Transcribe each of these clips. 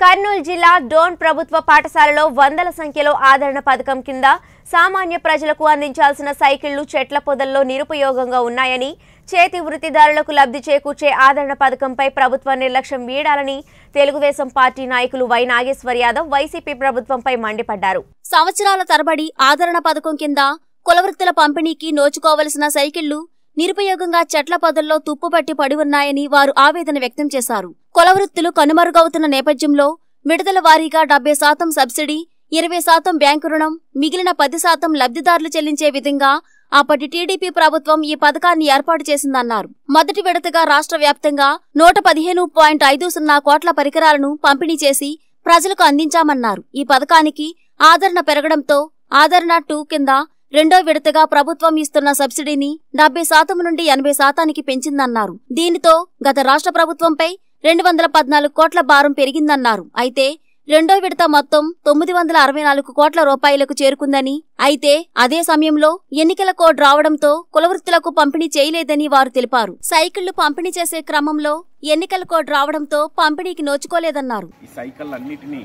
కర్నూలు జిల్లా డోన్ ప్రభుత్వ పాఠశాలలో వందల సంఖ్యలో ఆదరణ పథకం కింద సామాన్య ప్రజలకు అందించాల్సిన సైకిళ్ళు చెట్ల పొదల్లో నిరుపయోగంగా ఉన్నాయని చేతి వృత్తిదారులకు లబ్ధి చేకూర్చే ఆదరణ పథకంపై ప్రభుత్వ నిర్లక్ష్యం వీడాలని తెలుగుదేశం పార్టీ నాయకులు వై నాగేశ్వర్ యాదవ్ వైసీపీ ప్రభుత్వంపై మండిపడ్డారు. సంవత్సరాల తరబడి ఆదరణ పథకం కింద కులవృత్తుల పంపిణీకి నోచుకోవలసిన సైకిళ్ళు నిరుపయోగంగా చెట్ల పొదల్లో తుప్పుపట్టి పడి ఉన్నాయని వారు ఆవేదన వ్యక్తం చేశారు. కులవృత్తులు కనుమరుగవుతున్న నేపథ్యంలో విడుదల వారీగా డెబ్బై శాతం సబ్సిడీ ఇరవై శాతం బ్యాంకు రుణం మిగిలిన పది శాతం లబ్ధిదారులు చెల్లించే విధంగా అప్పటి టీడీపీ ప్రభుత్వం ఈ పథకాన్ని ఏర్పాటు చేసిందన్నారు. మొదటి విడతగా రాష్ట్ర వ్యాప్తంగా నూట పదిహేను పాయింట్ ఐదు సున్నా కోట్ల పరికరాలను పంపిణీ చేసి ప్రజలకు అందించామన్నారు. ఈ పథకానికి ఆదరణ పెరగడంతో ఆదరణ టూ కింద రెండో విడతగా ప్రభుత్వం ఇస్తున్న సబ్సిడీని డెబ్బై శాతం నుండి ఎనభై శాతానికి పెంచిందన్నారు. దీనితో గత రాష్ట్ర ప్రభుత్వంపై రెండు వందల పద్నాలుగు కోట్ల భారం పెరిగిందన్నారు. అయితే రెండో విడత మొత్తం తొమ్మిది వందల అరవై నాలుగు కోట్ల రూపాయలకు చేరుకుందని అయితే అదే సమయంలో ఎన్నికల కోడ్ రావడంతో కులవృత్తులకు పంపిణీ చేయలేదని వారు తెలిపారు. సైకిళ్ళు పంపిణీ చేసే క్రమంలో ఎన్నికల కోడ్ రావడంతో పంపిణీకి నోచుకోలేదన్నారు. ఈ సైకిల్ అన్నిటినీ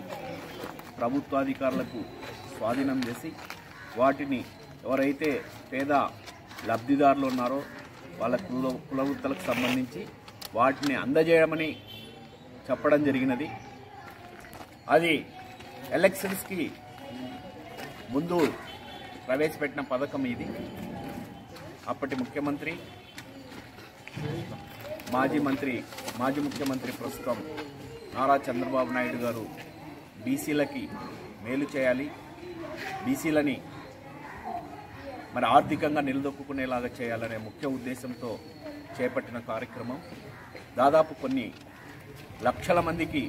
ప్రభుత్వాధికారులకు స్వాధీనం చేసి వాటిని ఎవరైతే పేద లబ్ధిదారులు ఉన్నారో వాళ్ళ కుల కులవృత్తులకు సంబంధించి వాటిని అందజేయమని చెప్పడం జరిగినది. అది ఎలక్షన్స్కి ముందు ప్రవేశపెట్టిన పథకం ఇది. అప్పటి ముఖ్యమంత్రి మాజీ మంత్రి మాజీ ముఖ్యమంత్రి ప్రస్తుతం నారా చంద్రబాబు నాయుడు గారు బీసీలకి మేలు చేయాలి. బీసీలని మరి ఆర్థికంగా నిలదొక్కునేలాగా చేయాలనే ముఖ్య ఉద్దేశంతో చేపట్టిన కార్యక్రమం. దాదాపు కొన్ని లక్షల మందికి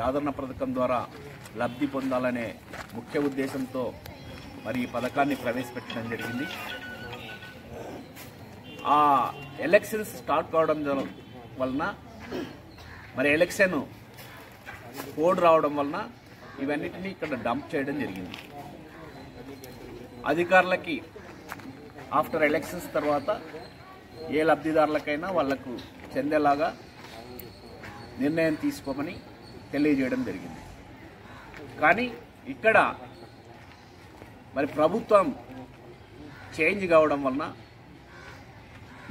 యాదరణ పథకం ద్వారా లబ్ధి పొందాలనే ముఖ్య ఉద్దేశంతో మరి ఈ పథకాన్ని ప్రవేశపెట్టడం జరిగింది. ఆ ఎలక్షన్స్ స్టార్ట్ కావడం వలన మరి ఎలక్షన్ కోడ్ రావడం వలన ఇవన్నిటినీ ఇక్కడ డంప్ చేయడం జరిగింది. అధికారులకి ఆఫ్టర్ ఎలక్షన్స్ తర్వాత ఏ లబ్ధిదారులకైనా వాళ్ళకు చెందేలాగా నిర్ణయం తీసుకోమని తెలియజేయడం జరిగింది. కానీ ఇక్కడ మరి ప్రభుత్వం చేంజ్ కావడం వలన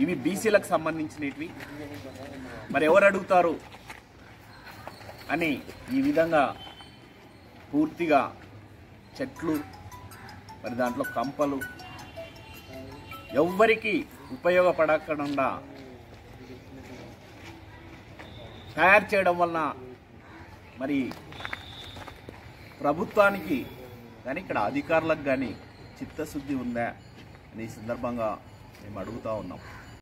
ఇవి బీసీలకు సంబంధించినవి. మరి ఎవరు అడుగుతారు అని ఈ విధంగా పూర్తిగా చెట్లు మరి దాంట్లో కంపలు ఎవ్వరికీ ఉపయోగపడకుండా తయారు చేయడం వలన మరి ప్రభుత్వానికి కానీ ఇక్కడ అధికారులకు కానీ చిత్తశుద్ధి ఉందా అనే సందర్భంగా మేము అడుగుతా ఉన్నాం.